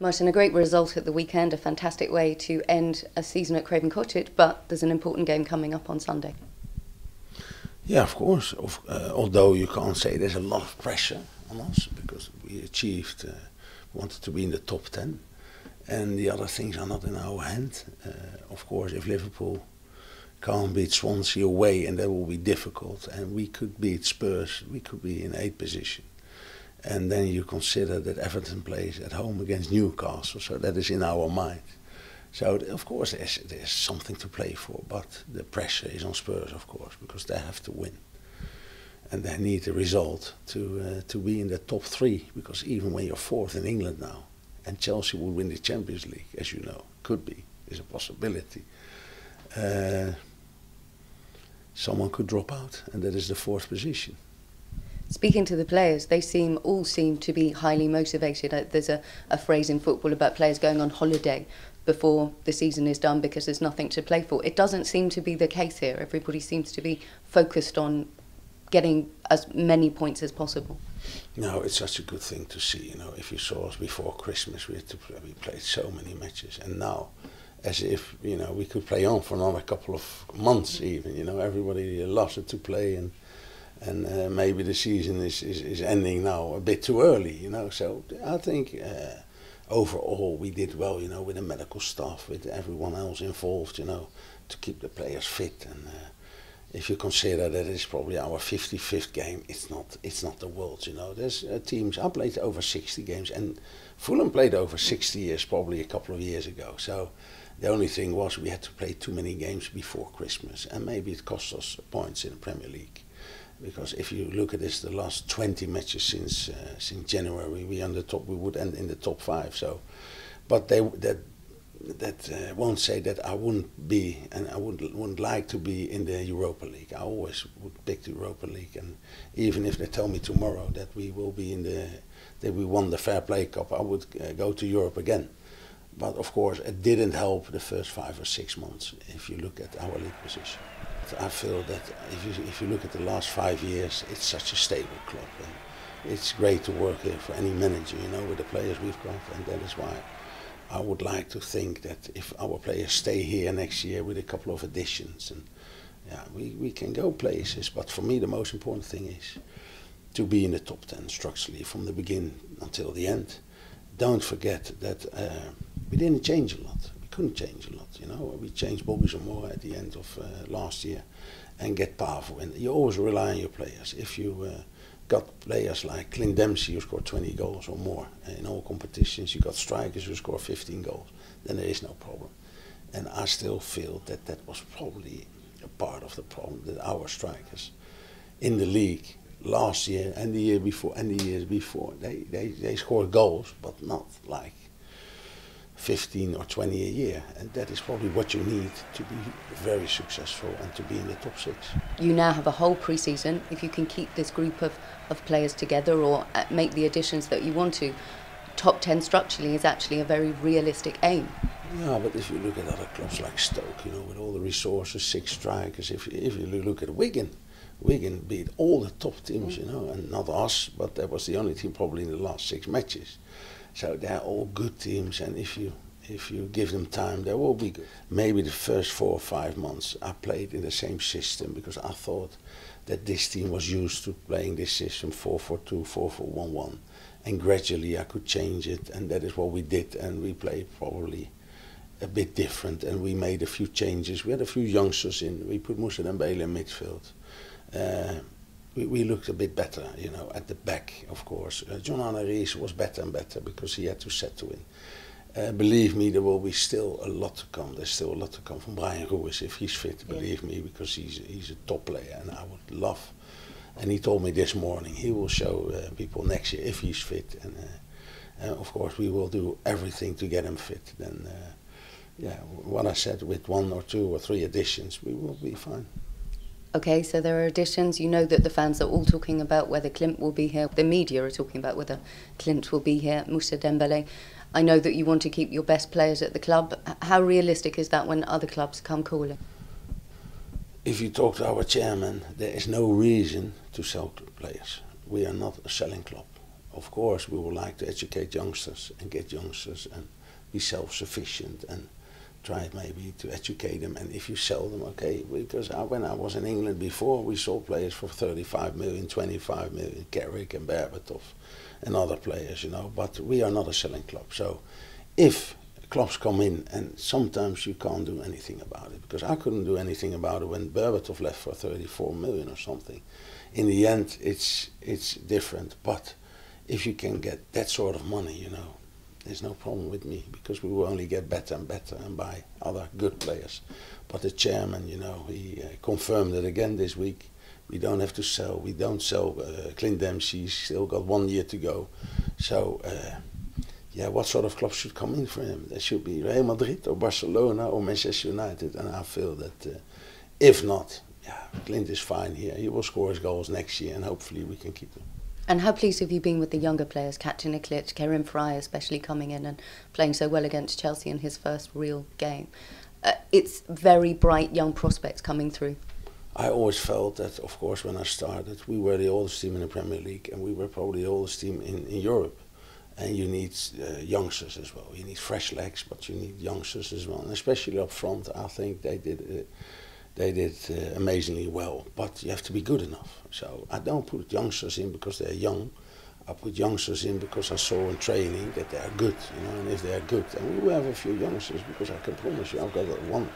Martin, a great result at the weekend, a fantastic way to end a season at Craven Cottage, but there's an important game coming up on Sunday. Yeah, of course. Of, uh, although you can't say there's a lot of pressure on us because we achieved, uh, wanted to be in the top 10, and the other things are not in our hand. Uh, of course, if Liverpool can't beat Swansea away, and that will be difficult, and we could beat Spurs, we could be in eighth position and then you consider that Everton plays at home against Newcastle, so that is in our mind. So of course there's, there's something to play for, but the pressure is on Spurs, of course, because they have to win, and they need a result to uh, to be in the top three. Because even when you're fourth in England now, and Chelsea will win the Champions League, as you know, could be is a possibility. Uh, someone could drop out, and that is the fourth position speaking to the players, they seem all seem to be highly motivated. Uh, there's a, a phrase in football about players going on holiday before the season is done because there's nothing to play for. It doesn't seem to be the case here. Everybody seems to be focused on getting as many points as possible. No, it's such a good thing to see. You know, if you saw us before Christmas, we had to play, we played so many matches, and now, as if you know, we could play on for another couple of months. Even you know, everybody loves it to play and and uh, maybe the season is, is, is ending now a bit too early, you know. So I think uh, overall we did well, you know, with the medical staff, with everyone else involved, you know, to keep the players fit. And uh, if you consider that it's probably our 55th game, it's not it's not the world, you know. There's uh, teams. I played over 60 games, and Fulham played over 60 years, probably a couple of years ago. So. The only thing was we had to play too many games before Christmas, and maybe it cost us points in the Premier League because if you look at this, the last 20 matches since uh, since January, we on the top, we would end in the top five. So, but they that that uh, won't say that I wouldn't be and I wouldn't wouldn't like to be in the Europa League. I always would pick the Europa League, and even if they tell me tomorrow that we will be in the that we won the Fair Play Cup, I would uh, go to Europe again. But of course, it didn't help the first five or six months if you look at our league position. I feel that if you, if you look at the last five years, it's such a stable club. And it's great to work here for any manager, you know, with the players we've got. And that is why I would like to think that if our players stay here next year with a couple of additions, and yeah, we, we can go places. But for me, the most important thing is to be in the top 10 structurally from the beginning until the end. Don't forget that uh, we didn't change a lot couldn't change a lot. You know, we changed Bobby Zamora at the end of uh, last year, and get powerful. And you always rely on your players. If you uh, got players like Clint Dempsey who scored 20 goals or more in all competitions, you got strikers who score 15 goals, then there is no problem. And I still feel that that was probably a part of the problem that our strikers in the league last year and the year before and the years before they, they, they scored goals but not like 15 or 20 a year. And that is probably what you need to be very successful and to be in the top six. You now have a whole pre-season. If you can keep this group of, of players together or uh, make the additions that you want to, top 10 structurally is actually a very realistic aim. Yeah, but if you look at other clubs like Stoke, you know, with all the resources, six strikers, if, if you look at Wigan, Wigan beat all the top teams, you know, and not us, but that was the only team probably in the last six matches. So they're all good teams, and if you if you give them time, they will be good. Maybe the first four or five months I played in the same system because I thought that this team was used to playing this system 4-4-2, 4-4-1-1. And gradually I could change it, and that is what we did. And we played probably a bit different, and we made a few changes. We had a few youngsters in. We put Moussa Dembele in midfield. Uh, we, we looked a bit better, you know, at the back, of course. Uh, John-Arne Riise was better and better because he had to set to win. Uh, believe me, there will be still a lot to come. There's still a lot to come from Bryan Ruiz if he's fit. Yeah. Believe me, because he's he's a top player, and I would love. And he told me this morning he will show uh, people next year if he's fit, and uh, of course we will do everything to get him fit. Then, uh, yeah, what I said with one or two or three additions, we will be fine. Okay, so there are additions. You know that the fans are all talking about whether Clint will be here. The media are talking about whether Clint will be here. Moussa Dembele. I know that you want to keep your best players at the club. How realistic is that when other clubs come calling? If you talk to our chairman, there is no reason to sell players. We are not a selling club. of course, we would like to educate youngsters and get youngsters and be self-sufficient and try maybe to educate them. And if you sell them, okay, because I, when I was in England before, we sold players for 35 million, 25 million, Carrick and Berbatov and other players, you know. But we are not a selling club. So if clubs come in and sometimes you can't do anything about it because I couldn't do anything about it when Berbatov left for 34 million or something. In the end, it's it's different. But if you can get that sort of money, you know, there's no problem with me because we will only get better and better and buy other good players. But the chairman, you know, he uh, confirmed it again this week. We don't have to sell. We don't sell uh, Clint Dempsey. Still got one year to go. So, uh, yeah, what sort of club should come in for him? There should be Real Madrid or Barcelona or Manchester United. And I feel that uh, if not, yeah, Clint is fine here. He will score his goals next year and hopefully we can keep him. And how pleased have you been with the younger players, Kacaniklic, Kerim Frei especially coming in and playing so well against Chelsea in his first real game? Uh, it's very bright young prospects coming through. I always felt that, of course, when I started, we were the oldest team in the Premier League and we were probably the oldest team in, in Europe. And you need uh, youngsters as well. You need fresh legs, but you need youngsters as well. And especially up front, I think they did. Uh, they did uh, amazingly well, but you have to be good enough. So I don't put youngsters in because they're young. I put youngsters in because I saw in training that they are good, you know, and if they are good, and we will have a few youngsters because I can promise you I've got one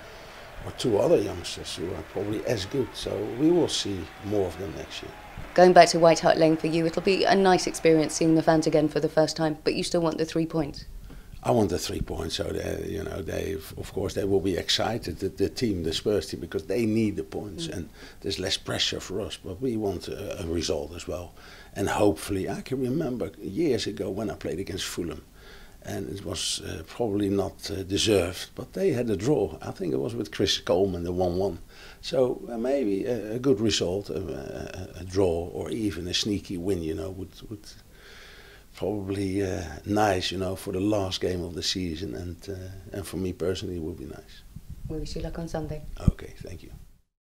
or two other youngsters who are probably as good. So we will see more of them next year. Going back to White Hart Lane for you, it'll be a nice experience seeing the fans again for the first time, but you still want the three points. I want the three points. So they, you know, they of course they will be excited the, the team, the Spurs team, because they need the points mm. and there's less pressure for us. But we want a, a, result as well, and hopefully I can remember years ago when I played against Fulham, and it was uh, probably not uh, deserved, but they had a draw. I think it was with Chris Coleman, the one-one. So uh, maybe a, a, good result, a, a, draw, or even a sneaky win, you know, would would probably uh, nice, you know, for the last game of the season, and uh, and for me personally, it would be nice. We wish you luck on Sunday. Okay, thank you.